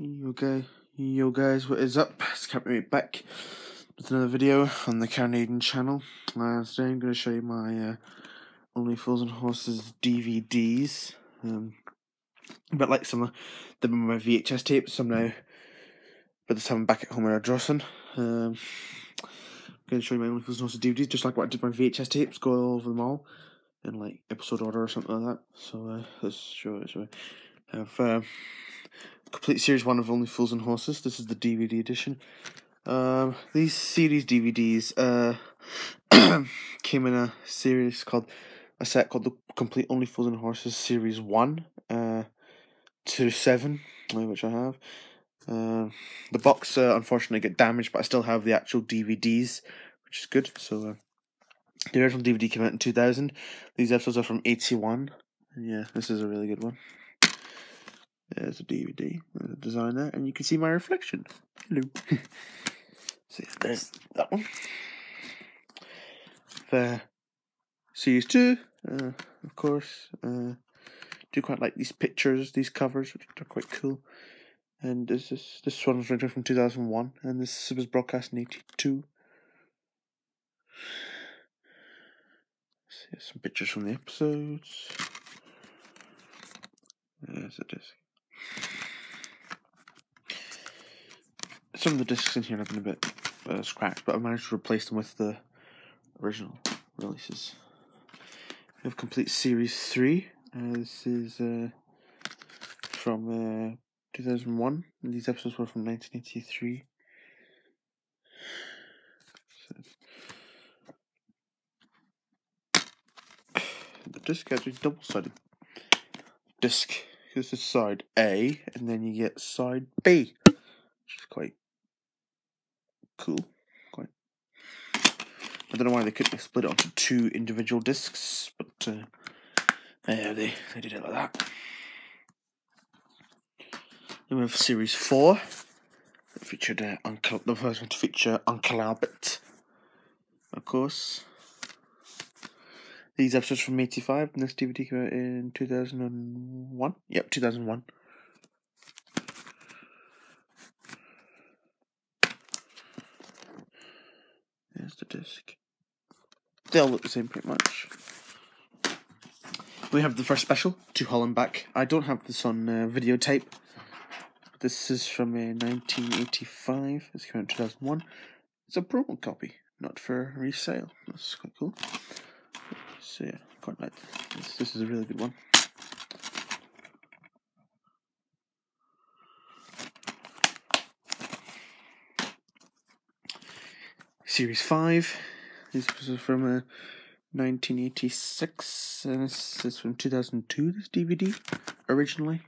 Yo guys, yo guys, what is up? It's Captain back with another video on the Carnaden channel. Uh, today I'm going to show you my uh, Only Fools and Horses DVDs. Um, a bit like some of them on my VHS tapes, some now, but time I'm back at home in Ardrossan. Um, I'm going to show you my Only Fools and Horses DVDs, just like what I did my VHS tapes, go all over them all in like episode order or something like that. So uh, let's show it. So I have uh, complete series one of Only Fools and Horses. This is the DVD edition. Um, these series DVDs uh, came in a series called a set called the Complete Only Fools and Horses Series One uh, to seven, which I have. Uh, the box uh, unfortunately get damaged, but I still have the actual DVDs, which is good. So uh, the original DVD came out in two thousand. These episodes are from eighty one. Yeah, this is a really good one. There's a DVD, there's a design there, and you can see my reflection. Hello. so yeah, there's that one. For series two, uh, of course, uh, do quite like these pictures, these covers, which are quite cool. And this is this one was rented from two thousand one, and this was broadcast in eighty two. See some pictures from the episodes. There's a disc. Some of the discs in here have been a bit uh, scratched, but I managed to replace them with the original releases. We have complete series three. Uh, this is uh, from uh, 2001, and these episodes were from 1983. So, the disc actually double sided disc because is side A, and then you get side B, which is quite cool. Quite. I don't know why they couldn't split it onto two individual discs, but uh, yeah, they they did it like that. Then we have series four. That featured uh, Uncle. The first one to feature Uncle Albert, of course. These episodes from 85, and this DVD came out in 2001. Yep, 2001. There's the disc. They all look the same pretty much. We have the first special, To Hull and Back. I don't have this on uh, videotape. This is from uh, 1985. It's in 2001. It's a promo copy, not for resale. That's quite cool. So yeah, quite like this. This is a really good one. Series five. This was from uh, 1986, and this is from 2002. This DVD originally.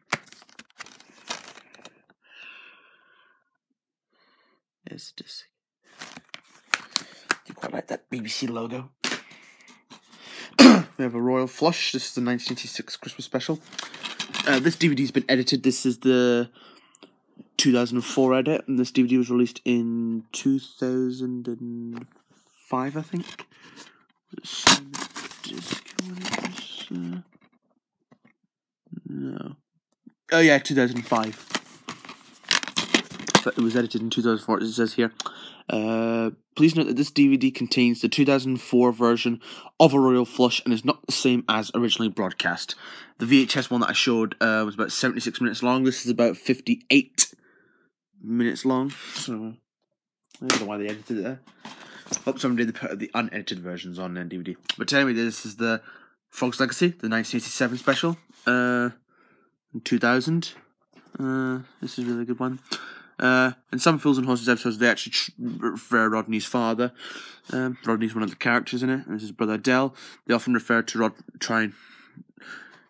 The disc. You quite like that BBC logo. We have a Royal Flush. This is the 1986 Christmas special. Uh, this DVD's been edited. This is the 2004 edit, and this DVD was released in 2005, I think. No. Oh yeah, 2005. It was edited in 2004. It says here. Uh, please note that this DVD contains the 2004 version of a Royal Flush and is not the same as originally broadcast. The VHS one that I showed uh, was about 76 minutes long. This is about 58 minutes long. So I don't know why they edited it there. Hope somebody did put the unedited versions on DVD. But anyway, this is the Frog's Legacy, the 1987 special, uh, 2000. Uh, this is a really good one. Uh, in some Fools and Horses episodes, they actually refer Rodney's father. Um, Rodney's one of the characters in it, and is his brother Del. They often refer to Rod, try and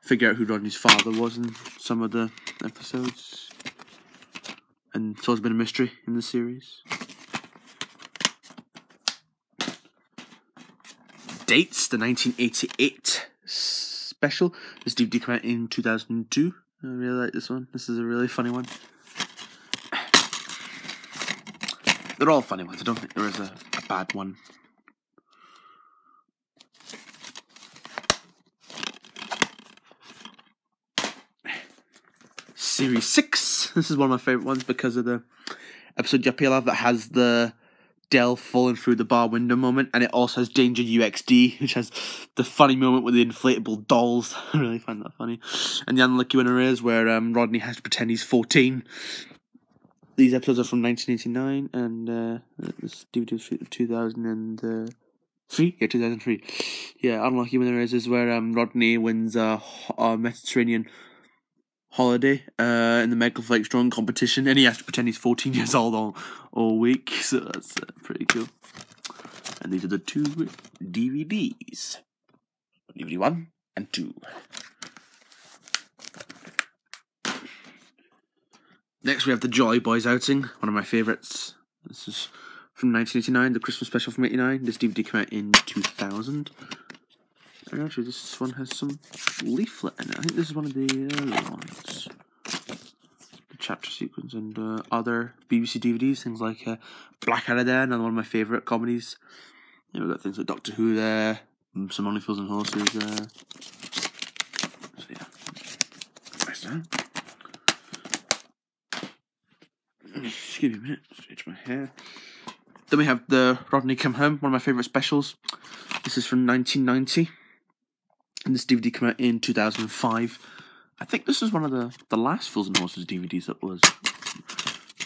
figure out who Rodney's father was in some of the episodes. And it's always been a mystery in the series. Dates the 1988 special. This DVD came out in 2002. I really like this one. This is a really funny one. They're all funny ones. I don't think there is a, a bad one. Series 6. This is one of my favourite ones because of the episode Love that has the Del falling through the bar window moment, and it also has Danger UXB, which has the funny moment with the inflatable dolls. I really find that funny. And the unlucky winner is where um, Rodney has to pretend he's 14. These episodes are from 1989, and uh, this DVD was 2003. Yeah, 2003. Yeah, unlucky winner is is where um, Rodney wins a, a Mediterranean holiday uh, in the Michael Flake Strong competition, and he has to pretend he's 14 years old all, all week, so that's uh, pretty cool. And these are the two DVDs DVD 1 and 2. Next, we have the Jolly Boys outing, one of my favourites. This is from 1989, the Christmas special from 89. This DVD came out in 2000. And actually, this one has some leaflet in it. I think this is one of the early ones. The chapter sequence and uh, other BBC DVDs, things like uh, Blackadder there, another one of my favourite comedies. Yeah, we've got things like Doctor Who there, some Only Fools and Horses there. So yeah, nice time. Just give me a minute, stretch my hair. Then we have the Rodney Come Home, one of my favourite specials. This is from 1990. And this DVD came out in 2005. I think this is one of the, the last Fools and Horses DVDs that was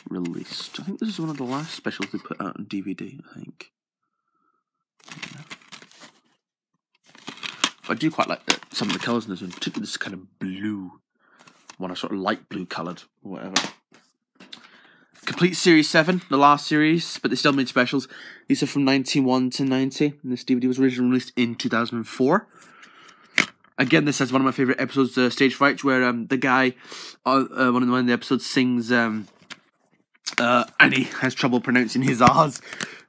released. I think this is one of the last specials they put out on DVD, I think. Yeah. I do quite like some of the colours in this one, particularly this kind of blue one, a sort of light blue coloured or whatever. Complete Series 7, the last series, but they still made specials. These are from 91 to 90, and this DVD was originally released in 2004. Again, this has one of my favorite episodes, uh, Stage Fright, where um, the guy, uh, uh, one of the, one of the episodes, sings, um, uh, and he has trouble pronouncing his R's.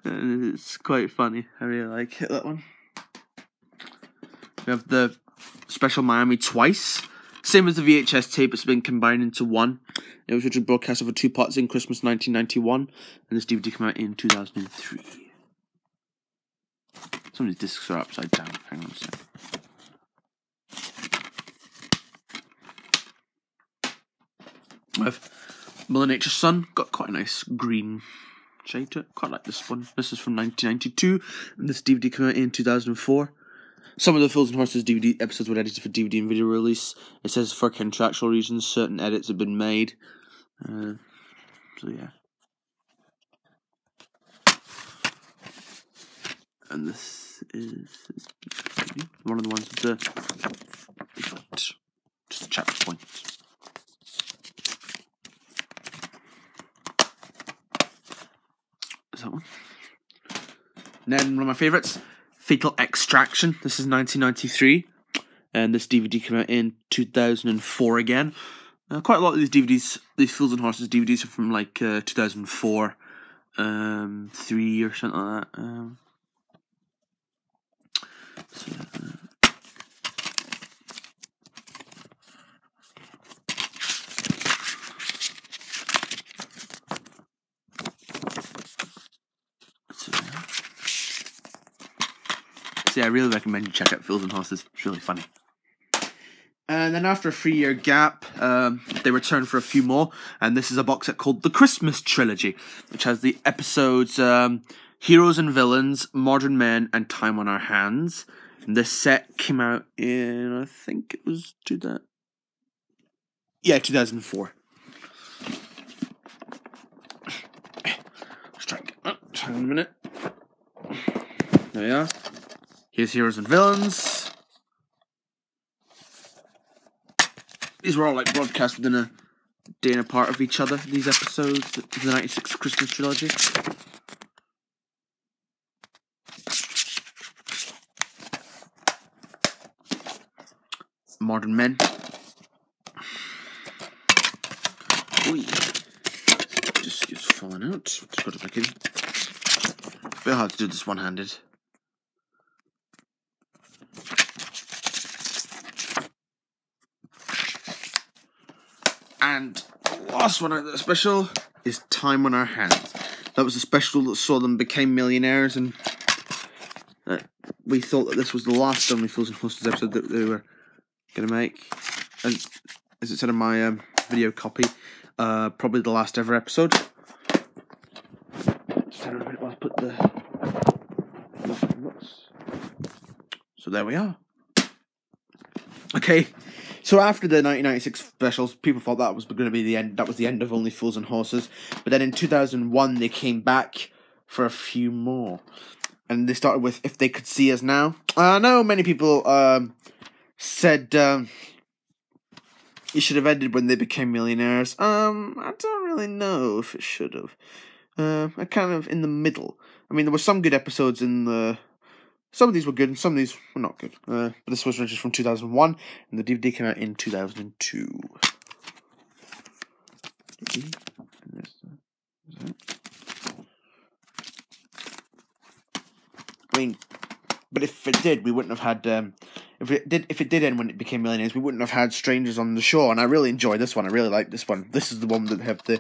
Uh, it's quite funny. I really like that one. We have the special Miami twice. Same as the VHS tape, it's been combined into one. It was originally broadcast over two parts in Christmas 1991, and this DVD came out in 2003. Some of these discs are upside down. Hang on a second. Mother Nature's Son got quite a nice green shade to it. Quite like this one. This is from 1992, and this DVD came out in 2004. Some of the Fools and Horses DVD episodes were edited for DVD and video release. It says for contractual reasons, certain edits have been made. Uh, so yeah. And this is one of the ones with the just a chapter point. Is that one? And then one of my favourites, Fatal Extraction. This is 1993, and this DVD came out in 2004 again. Uh, quite a lot of these DVDs, these Fools and Horses DVDs, are from like uh, 2004, um, three or something like that. Um, so, uh, Yeah, I really recommend you check out Fools and Horses. It's really funny. And then after a three year gap, um, they return for a few more, and this is a box set called The Christmas Trilogy, which has the episodes um, Heroes and Villains, Modern Men, and Time on Our Hands. And this set came out in, I think it was two that. Yeah, 2004. Let's try, oh, try in a minute. There we are. Here's Heroes and Villains. These were all like broadcast within a day and a part of each other, these episodes of the 96 Christmas trilogy. Modern Men. Oi. Just keeps falling out. Just put it back in. Bit hard to do this one handed. And last one out of the special is Time on Our Hands. That was a special that saw them became millionaires, and uh, we thought that this was the last Only Fools and Horses episode that they were going to make. And as it said in my um, video copy. Uh, probably the last ever episode. So there we are. Okay, so after the 1996 specials, people thought that was going to be the end. That was the end of Only Fools and Horses. But then in 2001, they came back for a few more, and they started with "If They Could See Us Now." I know many people um, said um, it should have ended when they became millionaires. Um, I don't really know if it should have. Uh, I kind of in the middle. I mean, there were some good episodes in the some of these were good, and some of these were not good. Uh, but this was released from 2001, and the DVD came out in 2002. I mean, but if it did, we wouldn't have had. Um, if it did, if it did end when it became millionaires, we wouldn't have had strangers on the shore. And I really enjoy this one. I really like this one. This is the one that have the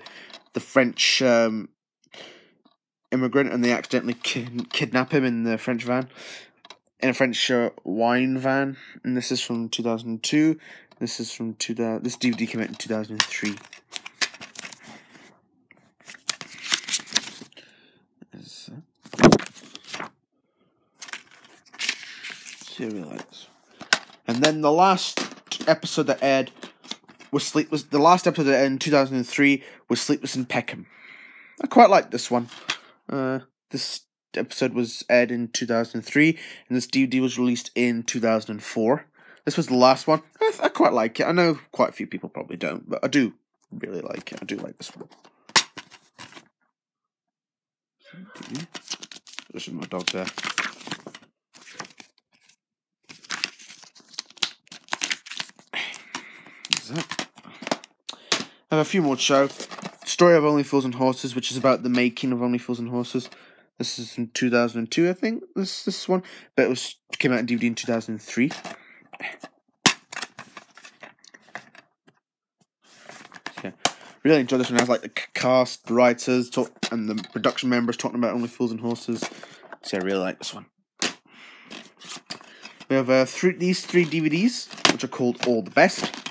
the French um, immigrant, and they accidentally kidnap him in the French van in a French uh, wine van, and this is from 2002. This is from 2000. This DVD came out in 2003. Serial lights. And then the last episode that aired was sleep was the last episode that aired in 2003 was Sleepless in Peckham. I quite like this one. Uh, this episode was aired in 2003, and this DVD was released in 2004. This was the last one. I, I quite like it. I know quite a few people probably don't, but I do really like it. I do like this one. This is my dog there. I have a few more to show. Story of Only Fools and Horses, which is about the making of Only Fools and Horses. This is in 2002, I think. This this one, but it was came out in DVD in 2003. Yeah, really enjoyed this one. I have like the cast, writers, talk, and the production members talking about Only Fools and Horses. So I really like this one. We have uh, three, these three DVDs, which are called All the Best.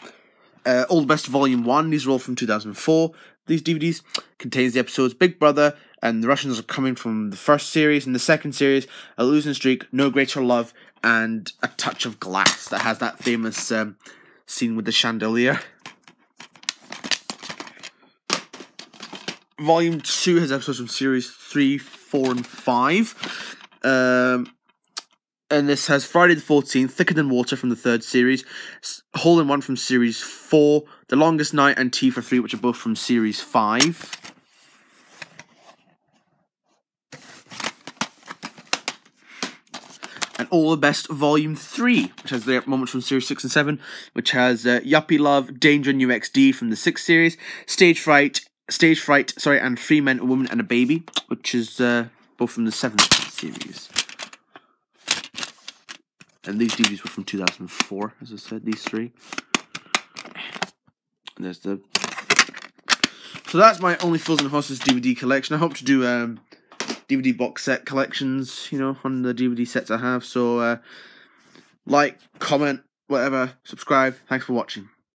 Uh, All the Best Volume 1, these are all from 2004. These DVDs contains the episodes Big Brother, and the Russians are coming from the first series and the second series, A Losing Streak, No Greater Love, and A Touch of Glass that has that famous um, scene with the chandelier. Volume 2 has episodes from series 3, 4, and 5. Um, and this has Friday the 14th, Thicker Than Water from the third series, Hole in One from series 4, The Longest Night, and Tea for Three, which are both from series 5. and All the Best Volume 3, which has the moments from Series 6 and 7, which has uh, Yuppie Love, Danger and UXB from the 6th series, Stage Fright, Stage Fright, sorry, and Three Men, a Woman and a Baby, which is uh, both from the 7th series. And these DVDs were from 2004, as I said, these three. And there's the... So that's my Only Fools and Horses DVD collection. I hope to do um, DVD box set collections, you know, on the DVD sets I have. So, uh, like, comment, whatever, subscribe. Thanks for watching.